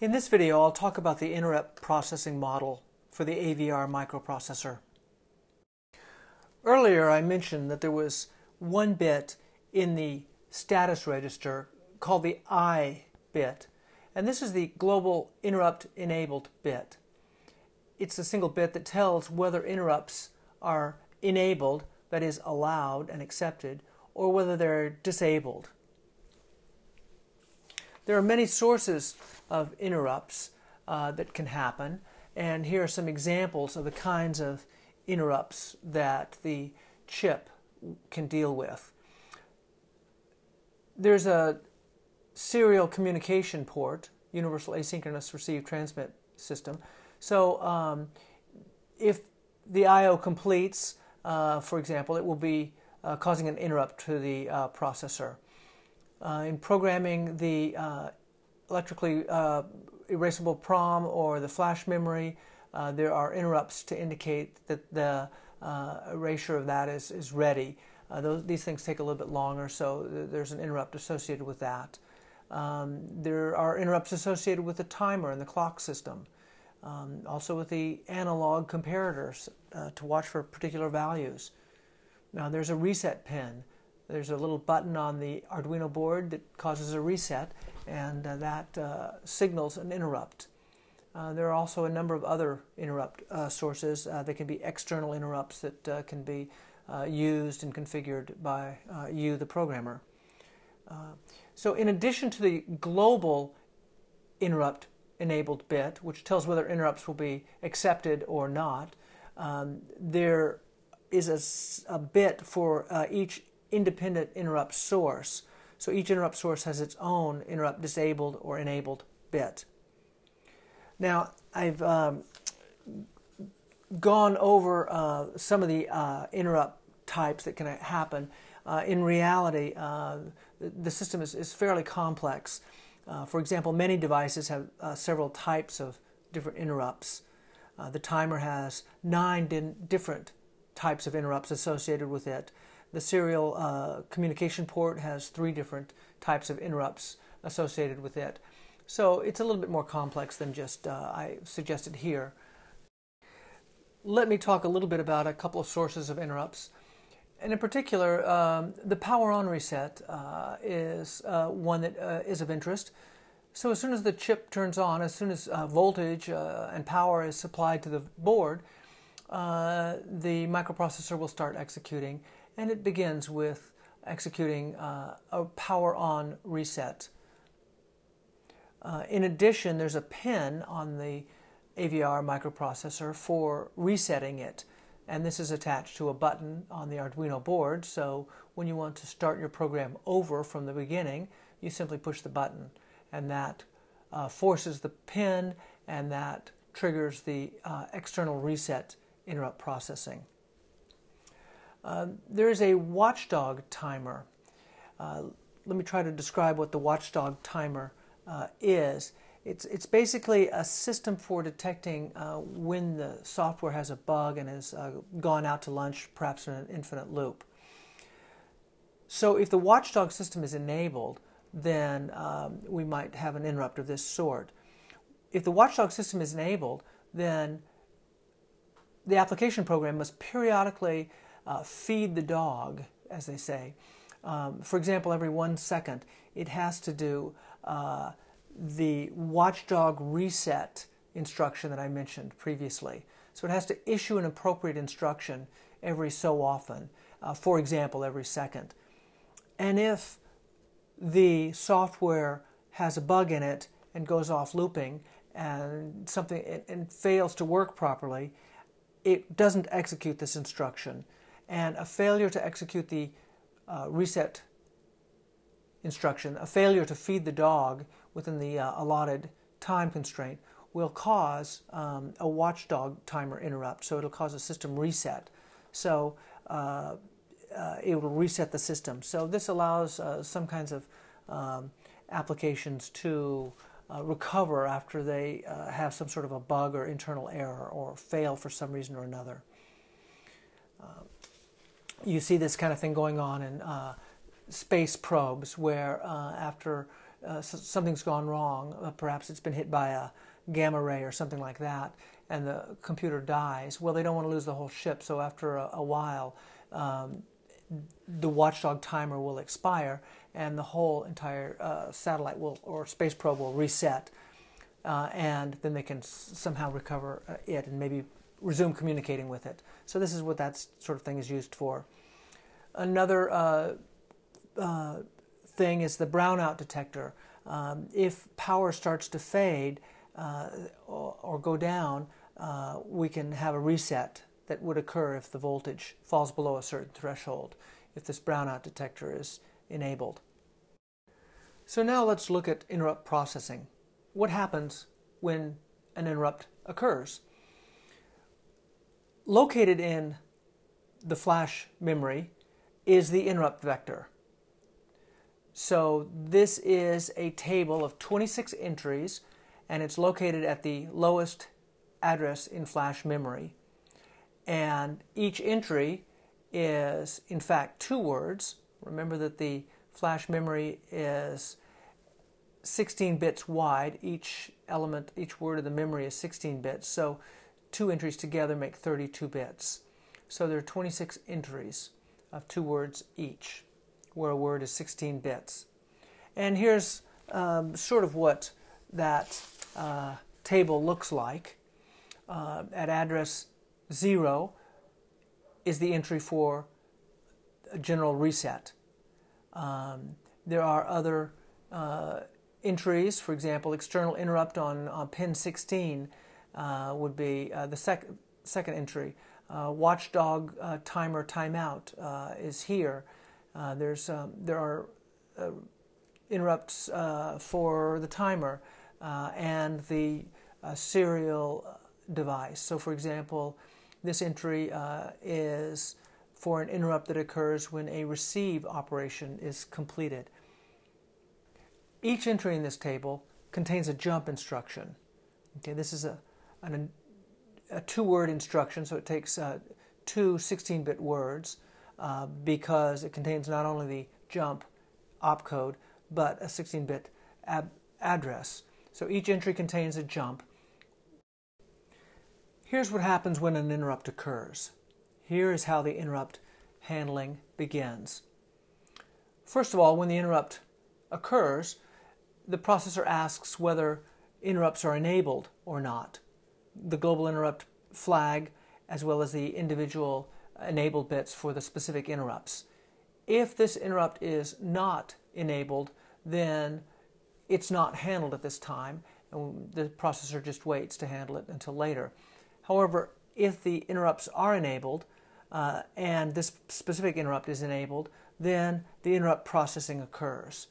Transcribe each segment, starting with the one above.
In this video, I'll talk about the interrupt processing model for the AVR microprocessor. Earlier, I mentioned that there was one bit in the status register called the I bit, and this is the global interrupt enabled bit. It's a single bit that tells whether interrupts are enabled, that is, allowed and accepted, or whether they're disabled. There are many sources of interrupts uh, that can happen, and here are some examples of the kinds of interrupts that the chip can deal with. There's a serial communication port, universal asynchronous receive transmit system. So um, if the I/O completes, uh, for example, it will be uh, causing an interrupt to the uh, processor. Uh, in programming the uh, electrically uh, erasable PROM or the flash memory, uh, there are interrupts to indicate that the uh, erasure of that is, is ready. Those, these things take a little bit longer, so there's an interrupt associated with that. Um, there are interrupts associated with the timer and the clock system. Um, also with the analog comparators uh, to watch for particular values. Now there's a reset pin there's a little button on the Arduino board that causes a reset, and uh, that uh, signals an interrupt. Uh, there are also a number of other interrupt uh, sources. Uh, they can be external interrupts that can be used and configured by you, the programmer. so, in addition to the global interrupt enabled bit, which tells whether interrupts will be accepted or not, um, there is a, a bit for each independent interrupt source. So each interrupt source has its own interrupt disabled or enabled bit. Now, I've um, gone over uh, some of the uh, interrupt types that can happen. Uh, in reality, uh, the system is, is fairly complex. Uh, for example, many devices have uh, several types of different interrupts. the timer has nine different types of interrupts associated with it. The serial uh, communication port has three different types of interrupts associated with it. So it's a little bit more complex than just uh, I suggested here. Let me talk a little bit about a couple of sources of interrupts. And in particular, um, the power on reset uh, is uh, one that uh, is of interest. So as soon as the chip turns on, as soon as uh, voltage and power is supplied to the board, the microprocessor will start executing and it begins with executing uh, a power on reset. Uh, in addition, there's a pin on the AVR microprocessor for resetting it, and this is attached to a button on the Arduino board. So when you want to start your program over from the beginning, you simply push the button, and that uh, forces the pin, and that triggers the uh, external reset interrupt processing. Uh, there is a watchdog timer. Uh, let me try to describe what the watchdog timer uh, is. It's, it's basically a system for detecting uh, when the software has a bug and has uh, gone out to lunch, perhaps in an infinite loop. So if the watchdog system is enabled, then um, we might have an interrupt of this sort. If the watchdog system is enabled, then the application program must periodically uh, feed the dog, as they say. Um, for example, every one second, it has to do uh, the watchdog reset instruction that I mentioned previously. So it has to issue an appropriate instruction every so often, uh, for example, every second. And if the software has a bug in it and goes off looping and something and fails to work properly, it doesn't execute this instruction and a failure to execute the uh, reset instruction, a failure to feed the dog within the uh, allotted time constraint will cause um, a watchdog timer interrupt. So it'll cause a system reset. So uh, uh it will reset the system. So this allows uh, some kinds of um, applications to uh, recover after they have some sort of a bug or internal error or fail for some reason or another you see this kind of thing going on in uh, space probes where uh, after uh, something's gone wrong. Uh, perhaps it's been hit by a gamma ray or something like that, and the computer dies. Well, they don't want to lose the whole ship, so after a, a while, um, the watchdog timer will expire, and the whole entire uh, satellite will or space probe will reset, uh, and then they can somehow recover it and maybe resume communicating with it. So this is what that sort of thing is used for. Another uh, uh, thing is the brownout detector. Um, if power starts to fade uh, or, or, go down, uh, we can have a reset that would occur if the voltage falls below a certain threshold, if this brownout detector is enabled. So now let's look at interrupt processing. What happens when an interrupt occurs? Located in the flash memory is the interrupt vector. So this is a table of 26 entries and it's located at the lowest address in flash memory. And each entry is in fact two words. Remember that the flash memory is 16 bits wide. Each element, each word of the memory is 16 bits. So two entries together make 32 bits. So there are 26 entries of two words each, where a word is 16 bits. And here's um, sort of what that uh, table looks like. Uh, at address 0 is the entry for a general reset. Um, there are other uh, entries, for example, external interrupt on, on pin 16 uh, would be uh, the sec- second entry. Uh, watchdog timer timeout is here. There's um, there are interrupts for the timer and the serial device. So, for example, this entry is for an interrupt that occurs when a receive operation is completed. Each entry in this table contains a jump instruction. Okay, this is a, an a two-word instruction, so it takes uh, two 16-bit words uh, because it contains not only the jump opcode but a 16-bit ab- address. So each entry contains a jump. Here's what happens when an interrupt occurs. Here is how the interrupt handling begins. First of all, when the interrupt occurs, the processor asks whether interrupts are enabled or not the global interrupt flag as well as the individual enabled bits for the specific interrupts. If this interrupt is not enabled, then it's not handled at this time, and the processor just waits to handle it until later. However, if the interrupts are enabled uh, and this specific interrupt is enabled, then the interrupt processing occurs.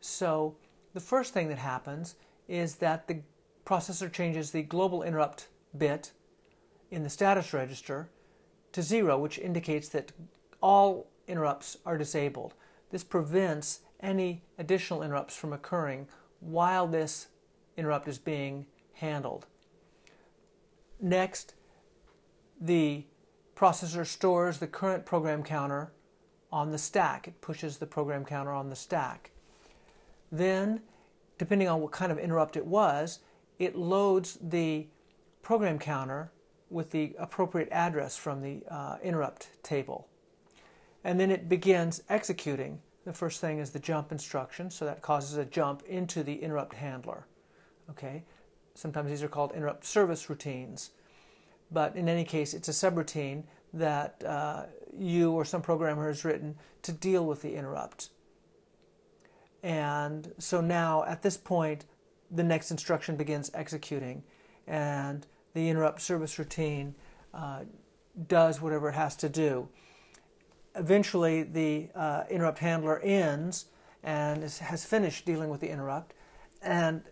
So the first thing that happens is that the processor changes the global interrupt bit in the status register to zero, which indicates that all interrupts are disabled. This prevents any additional interrupts from occurring while this interrupt is being handled. Next, the processor stores the current program counter on the stack. It pushes the program counter on the stack. Then, depending on what kind of interrupt it was, it loads the program counter with the appropriate address from the uh, interrupt table. And then it begins executing. The first thing is the jump instruction, so that causes a jump into the interrupt handler. Okay, sometimes these are called interrupt service routines, but in any case, it's a subroutine that uh, you or some programmer has written to deal with the interrupt. And so now, at this point, the next instruction begins executing, and the interrupt service routine uh, does whatever it has to do. Eventually, the uh, interrupt handler ends and is, has finished dealing with the interrupt, and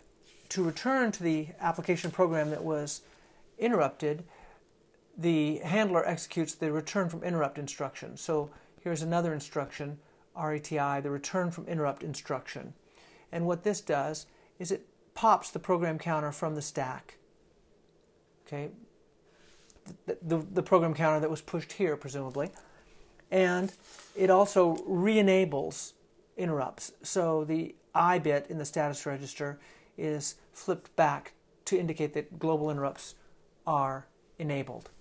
to return to the application program that was interrupted, the handler executes the return from interrupt instruction. So here's another instruction, RETI, the return from interrupt instruction. And what this does is it pops the program counter from the stack. Okay, the, the, the program counter that was pushed here, presumably. And it also re enables interrupts. So the I bit in the status register is flipped back to indicate that global interrupts are enabled.